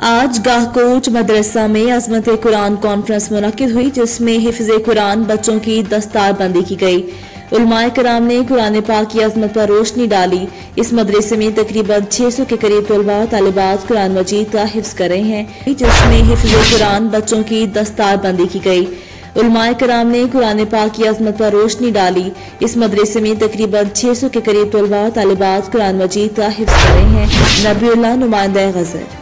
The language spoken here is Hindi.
आज गाहकोच मदरसा में अजमत कुरान कॉन्फ्रेंस मुनद हुई, जिसमें हिफ्ज कुरान बच्चों की दस्तार बंदी की गई। उलमाए कराम ने कुरान पाक की अजमत पर रोशनी डाली। इस मदरसे में तकरीबन 600 के करीब तलबा तालिबात कुरान मजीद का हिफ्ज कर रहे हैं, जिसमें हिफ्ज कुरान बच्चों की दस्तार बंदी की गई। उलमाए कराम ने कुरान पाक की अजमत पर रोशनी डाली। इस मदरसे में तकरीबन 600 के करीब तलबा तालिबात कुरान मजीद का हिफ्ज कर रहे हैं। नबी नुमाइंदा गजर